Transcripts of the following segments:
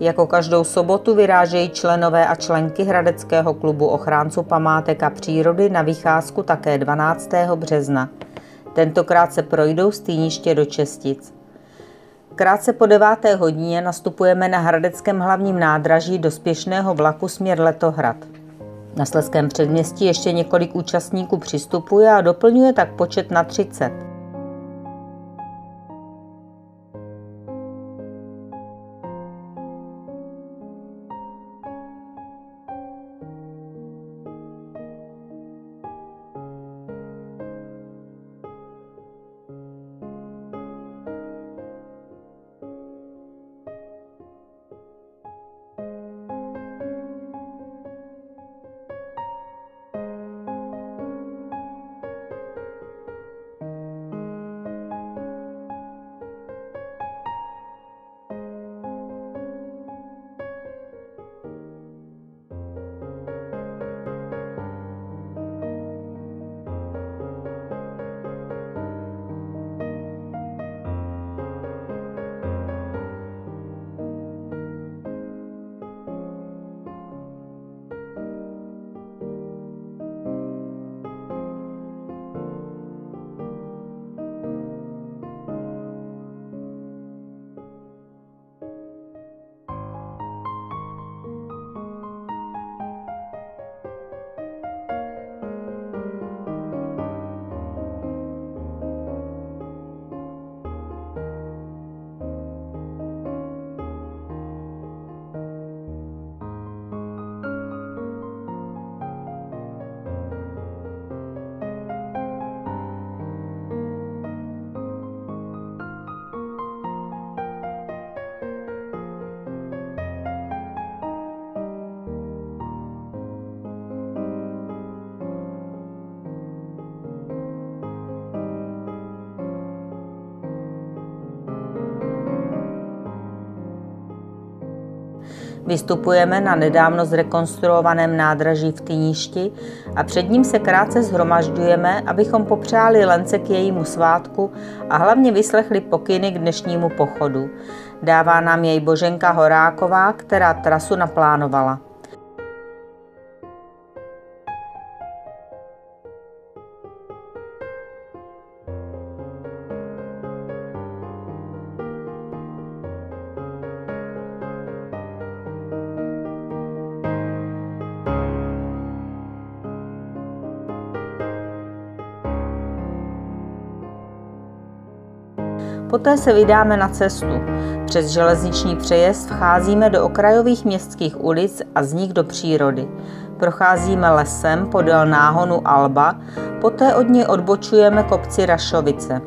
Jako každou sobotu vyrážejí členové a členky Hradeckého klubu ochránců památek a přírody na vycházku také 12. března. Tentokrát se projdou z Týniště do Čestic. Krátce po deváté hodině nastupujeme na Hradeckém hlavním nádraží do spěšného vlaku směr Letohrad. Na Sleském předměstí ještě několik účastníků přistupuje a doplňuje tak počet na 30. Vystupujeme na nedávno zrekonstruovaném nádraží v Tyništi a před ním se krátce zhromažďujeme, abychom popřáli Lence k jejímu svátku a hlavně vyslechli pokyny k dnešnímu pochodu. Dává nám jej Boženka Horáková, která trasu naplánovala. Poté se vydáme na cestu. Přes železniční přejezd vcházíme do okrajových městských ulic a z nich do přírody. Procházíme lesem podél náhonu Alba, poté od něj odbočujeme kopci Rašovice.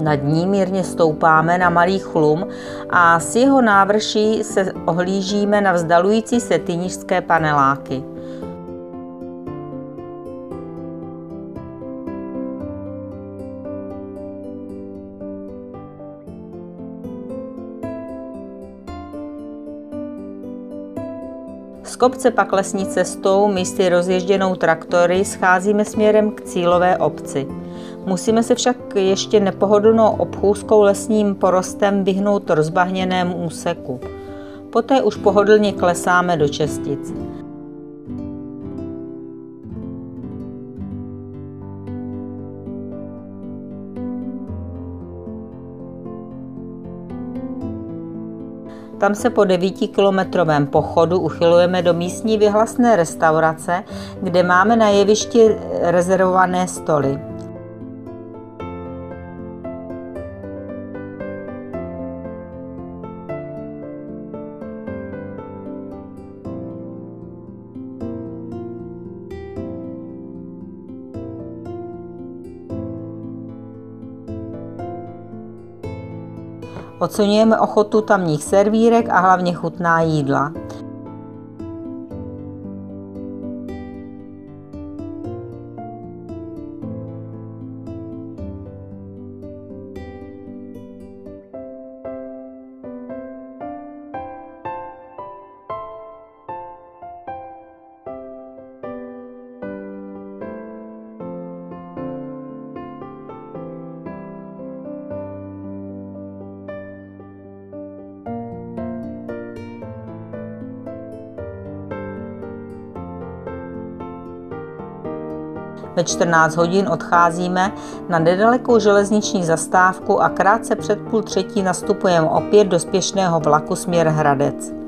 Nad ní mírně stoupáme na malý chlum a z jeho návrší se ohlížíme na vzdalující se tynižské paneláky. Z kopce pak lesní cestou, místy rozježděnou traktory, scházíme směrem k cílové obci. Musíme se však ještě nepohodlnou obchůzkou lesním porostem vyhnout rozbahněnému úseku. Poté už pohodlně klesáme do čestic. Tam se po 9-kilometrovém pochodu uchylujeme do místní vyhlasné restaurace, kde máme na jevišti rezervované stoly. Oceňujeme ochotu tamních servírek a hlavně chutná jídla. Ve 14 hodin odcházíme na nedalekou železniční zastávku a krátce před půl třetí nastupujeme opět do spěšného vlaku směr Hradec.